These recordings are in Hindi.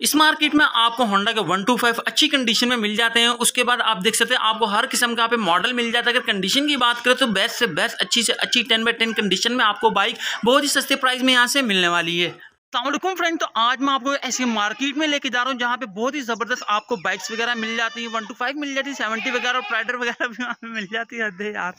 इस मार्केट में आपको होंडा के वन टू फाइव अच्छी कंडीशन में मिल जाते हैं। उसके बाद आप देख सकते हैं, आपको हर किस्म का पे मॉडल मिल जाता है। अगर कंडीशन की बात करें तो बेस्ट से बेस्ट अच्छी से अच्छी टेन बाई टेन कंडीशन में आपको बाइक बहुत ही सस्ते प्राइस में यहाँ से मिलने वाली है। अल्लाम फ्रेंड तो आज मैं आपको ऐसी मार्केट में लेके जा रहा हूँ, जहाँ पे बहुत ही ज़बरदस्त आपको बाइक्स वगैरह मिल जाती है। वन टू फाइव मिल जाती है सेवेंटी वगैरह और प्राइडर वगैरह भी वहाँ मिल जाती है। यार।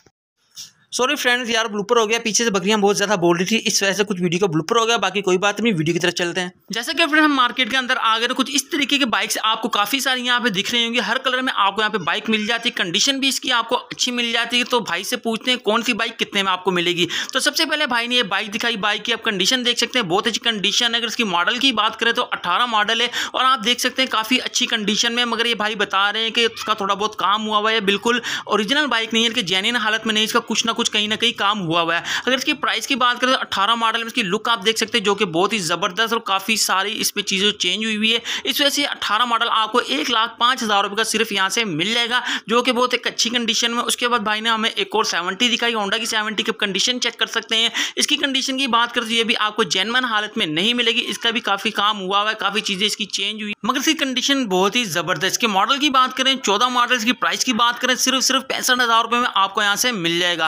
सॉरी फ्रेंड्स यार ब्लूपर हो गया, पीछे से बकरियाँ बहुत ज़्यादा बोल रही थी, इस वजह से कुछ वीडियो का ब्लूपर हो गया, बाकी कोई बात नहीं वीडियो की तरफ़ चलते हैं। जैसे कि फ्रेंड हम मार्केट के अंदर आ गए तो कुछ इस तरीके की बाइक्स आपको काफ़ी सारी यहाँ पे दिख रही होंगी। हर कलर में आपको यहाँ पे बाइक मिल जाती है कंडीशन भी इसकी आपको अच्छी मिल जाती है। तो भाई से पूछते हैं, कौन सी बाइक कितने में आपको मिलेगी? तो सबसे पहले भाई ने ये बाइक दिखाई बाइक की आप कंडीशन देख सकते हैं, बहुत अच्छी कंडीशन है। अगर इसकी मॉडल की बात करें तो अट्ठारह मॉडल है, और आप देख सकते हैं काफ़ी अच्छी कंडीशन में, मगर ये भाई बता रहे हैं कि उसका थोड़ा बहुत काम हुआ हुआ है, बिल्कुल ओरिजिनल बाइक नहीं है कि जैनियन हालत में नहीं, इसका कुछ ना कुछ कहीं ना कहीं काम हुआ हुआ है। अगर इसकी प्राइस की बात करें तो अट्ठारह मॉडल में इसकी लुक आप देख सकते हैं, जो कि बहुत ही ज़बरदस्त और काफ़ी सारी इस पर चीज़ें चेंज हुई हुई है। इस वजह से अट्ठारह मॉडल आपको एक लाख पाँच हज़ार रुपये का सिर्फ़ यहाँ से मिल जाएगा, जो कि बहुत एक अच्छी कंडीशन में। उसके बाद भाई ने हमें एक और सेवेंटी दिखाई होंडा की सेवेंटी की कंडीशन चेक कर सकते हैं। इसकी कंडीशन की बात करें तो ये भी आपको जेनवन हालत में नहीं मिलेगी, इसका भी काफ़ी काम हुआ हुआ है, काफ़ी चीज़ें इसकी चेंज हुई। मगर इसकी कंडीशन बहुत ही ज़बरदस्त। इसके मॉडल की बात करें, चौदह मॉडल की प्राइस की बात करें सिर्फ़ सिर्फ़ पैंसठ हज़ार रुपये में आपको यहाँ से मिल जाएगा।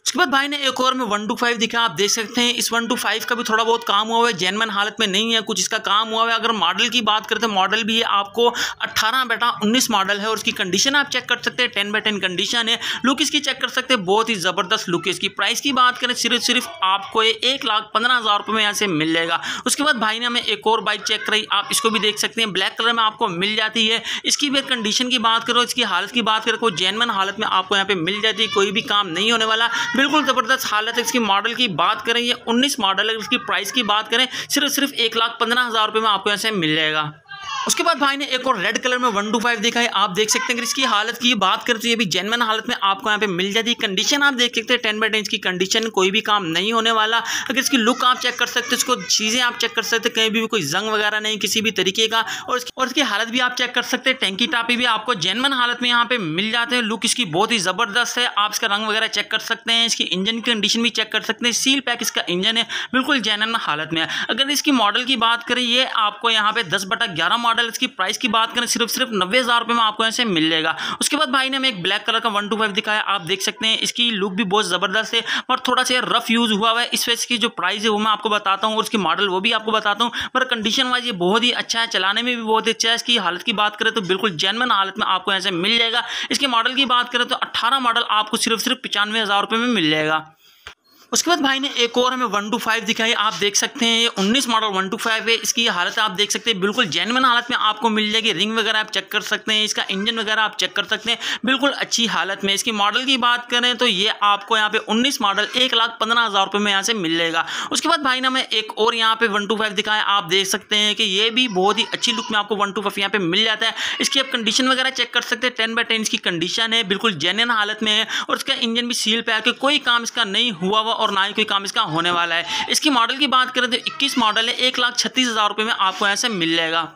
उसके बाद भाई ने एक और में वन टू फाइव दिखा, आप देख सकते हैं, इस वन टू फाइव का भी थोड़ा बहुत काम हुआ है जैनमन हालत में नहीं है, कुछ इसका काम हुआ है। अगर मॉडल की बात करें तो मॉडल भी है, आपको अट्ठारह बेटा उन्नीस मॉडल है और उसकी कंडीशन आप चेक कर सकते हैं टेन बाई टेन कंडीशन है। लुक इसकी चेक कर सकते हैं, बहुत ही ज़बरदस्त लुक है इसकी। प्राइस की बात करें, सिर्फ़ सिर्फ़ आपको ये एक लाख पंद्रह हज़ार रुपये में यहाँ से मिल जाएगा। उसके बाद भाई ने हमें एक और बाइक चेक कराई, आप इसको भी देख सकते हैं ब्लैक कलर में आपको मिल जाती है। इसकी भी कंडीशन की बात करो, इसकी हालत की बात करें, कोई जैनमन हालत में आपको यहाँ पर मिल जाती है, कोई भी काम नहीं होने वाला। बिल्कुल ज़बरदस्त हालत है। इसकी मॉडल की बात करें ये उन्नीस मॉडल है इसकी प्राइस की बात करें सिर्फ़ सिर्फ़ एक लाख पंद्रह हज़ार रुपये में आपको यहाँ से मिल जाएगा। उसके बाद भाई ने एक और रेड कलर में वन टू फाइव देखा है। आप देख सकते हैं कि इसकी हालत की बात करें तो ये भी जेनवन हालत में आपको यहाँ पे मिल जाती है। कंडीशन आप देख सकते हैं टेन बाई टेन की कंडीशन कोई भी काम नहीं होने वाला। अगर इसकी लुक आप चेक कर सकते हैं, इसको चीज़ें आप चेक कर सकते हैं, कहीं भी कोई जंग वगैरह नहीं, किसी भी तरीके का। और इसकी और इसकी हालत भी आप चेक कर सकते हैं। टैंकी टापी भी आपको जेनवन हालत में यहाँ पे मिल जाते हैं। लुक इसकी बहुत ही ज़बरदस्त है। आप इसका रंग वगैरह चेक कर सकते हैं। इसकी इंजन की कंडीशन भी चेक कर सकते हैं। सील पैक इसका इंजन है। बिल्कुल जेनवन हालत में है। अगर इसकी मॉडल की बात करें, ये आपको यहाँ पे दस बटा ग्यारह मॉडल, इसकी प्राइस की बात करें, सिर्फ़ सिर्फ़ नब्बे हज़ार में आपको ऐसे मिल जाएगा। उसके बाद भाई ने हमें एक ब्लैक कलर का वन टू फाइव दिखाया, आप देख सकते हैं, इसकी लुक भी बहुत ज़बरदस्त है और थोड़ा सा रफ यूज़ हुआ हुआ है, इस वजह की जो प्राइस है वो मैं आपको बताता हूँ और उसकी मॉडल वो भी आपको बताता हूँ, पर कंडीशन वाइज ये बहुत ही अच्छा है, चलाने में भी बहुत अच्छा है, इसकी हालत की बात करें तो बिल्कुल जेनवन हालत में आपको ऐसे मिल जाएगा। इसके मॉडल की बात करें तो अट्ठारह मॉडल आपको सिर्फ़ सिर्फ़ पचानवे में मिल जाएगा। उसके बाद भाई ने एक और हमें वन टू फाइव दिखाई, आप देख सकते हैं, ये उन्नीस मॉडल वन टू फाइव है। इसकी हालत आप देख सकते हैं, बिल्कुल जेनवन हालत में आपको मिल जाएगी। रिंग वगैरह आप चेक कर सकते हैं, इसका इंजन वगैरह आप चेक कर सकते हैं, बिल्कुल अच्छी हालत में। इसकी मॉडल की बात करें तो ये आपको यहाँ पे उन्नीस मॉडल एक लाख पंद्रह हज़ार रुपये में यहाँ से मिल जाएगा। उसके बाद भाई ने हमें एक और यहाँ पे वन टू फाइव दिखाया। आप देख सकते हैं कि ये भी बहुत ही अच्छी लुक में आपको वन टू फाइव यहाँ पे मिल जाता है। इसकी आप कंडीशन वगैरह चेक कर सकते हैं। टेन बाई टेन इसकी कंडीशन है, बिल्कुल जेन्यन हालत में है। और इसका इंजन भी सील पे है कोई काम इसका नहीं हुआ हुआ और ना ही कोई काम इसका होने वाला है। इसकी मॉडल की बात करें तो इक्कीस मॉडल है, एक लाख छत्तीस हज़ार रुपये में आपको ऐसे मिल जाएगा।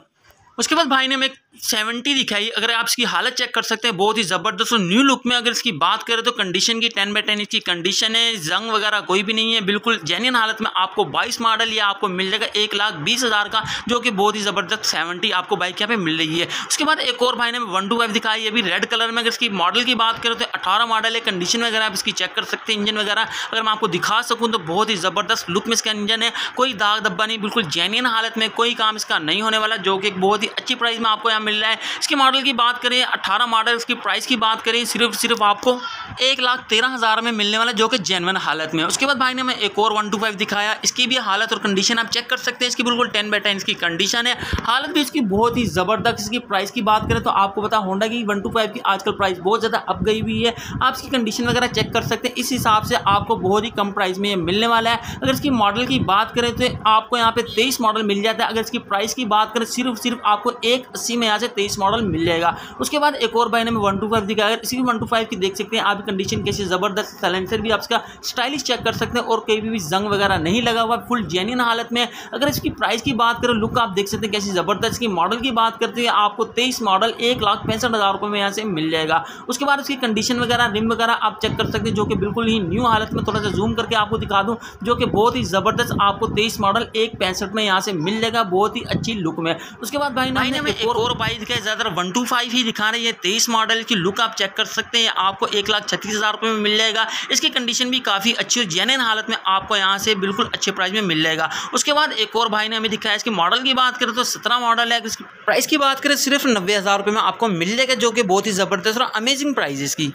उसके बाद भाई ने हमें सेवेंटी दिखाई, अगर आप इसकी हालत चेक कर सकते हैं, बहुत ही ज़बरदस्त और न्यू लुक में अगर इसकी बात करें तो कंडीशन की टेन बाई टेन इसकी कंडीशन है जंग वगैरह कोई भी नहीं है, बिल्कुल जेन्यन हालत में आपको बाईस मॉडल या आपको मिल जाएगा एक लाख बीस हज़ार का, जो कि बहुत ही ज़बरदस्त सेवेंटी आपको बाइक यहाँ पे मिल रही है। उसके बाद एक और भाई ने वन टू दिखाई है अभी रेड कलर में, अगर इसकी मॉडल की बात करें तो अठारह मॉडल है कंडीशन वगैरह आप इसकी चेक कर सकते हैं इंजन वगैरह, अगर मैं आपको दिखा सकूँ तो बहुत ही ज़बरदस्त लुक में इसका इंजन है, कोई दाग धब्बा नहीं, बिल्कुल जेन्यन हालत में कोई काम इसका नहीं होने वाला, जो कि बहुत ही अच्छी प्राइस में आपको यहाँ मिल रहा है। इसकी मॉडल की बात करें अट्ठारह मॉडल इसकी प्राइस की बात करें, सिर्फ़ सिर्फ़ आपको एक लाख तेरह हज़ार में मिलने वाला, जो कि जेनवन हालत में उसके बाद भाई ने हमें एक और वन टू फाइव दिखाया। इसकी भी हालत और कंडीशन आप चेक कर सकते हैं। इसकी बिल्कुल टेन बाई टेन इसकी कंडीशन है। हालत भी इसकी बहुत ही ज़बरदस्त। इसकी प्राइस की बात करें तो आपको पता होंडा की वन टू फाइव की आजकल प्राइस बहुत ज़्यादा अप गई हुई है। आप इसकी कंडीशन वगैरह चेक कर सकते हैं। इस हिसाब से आपको बहुत ही कम प्राइस में ये मिलने वाला है। अगर इसकी मॉडल की बात करें तो आपको यहाँ पे तेईस मॉडल मिल जाता है। अगर इसकी प्राइस की बात करें, सिर्फ़ सिर्फ़ आपको एक अस्सी में यहाँ से तेईस मॉडल मिल जाएगा। उसके बाद एक और भाई ने वन टू फाइव दिखाया। इसी वन टू फाइव की देख सकते हैं आप कंडीशन कैसी ज़बरदस्त सलेंसर भी आपका स्टाइलिश चेक कर सकते हैं और कहीं भी जंग वगैरह नहीं लगा हुआ फुल जेन्यन हालत में। अगर इसकी प्राइस की बात करें लुक आप देख सकते हैं कैसी ज़बरदस्त की मॉडल की बात करते हैं। आपको तेईस मॉडल एक लाख पैंसठ हज़ार रुपये में यहाँ से मिल जाएगा। उसके बाद उसकी कंडीशन वगैरह रिम वगैरह आप चेक कर सकते हैं जो कि बिल्कुल ही न्यू हालत में थोड़ा सा जूम करके आपको दिखा दूँ जो कि बहुत ही ज़बरदस्त आपको तेईस मॉडल एक पैंसठ में यहाँ से मिल जाएगा बहुत ही अच्छी लुक में। उसके बाद भाई ने एक और बाइक दिखाई ज़्यादातर वन टू फाइव ही दिखा रही है। तेईस मॉडल की लुक आप चेक कर सकते हैं। आपको एक लाख छत्तीस हज़ार रुपये में मिल जाएगा। इसकी कंडीशन भी काफ़ी अच्छी और जेनइन हालत में आपको यहाँ से बिल्कुल अच्छे प्राइस में मिल जाएगा। उसके बाद एक और भाई ने हमें दिखाया, इसके मॉडल की बात करें तो सत्रह मॉडल है। इसकी प्राइस की बात करें, सिर्फ़ नब्बे हज़ार रुपये में आपको मिल जाएगा, जो कि बहुत ही ज़बरदस्त और अमेजिंग प्राइज इसकी।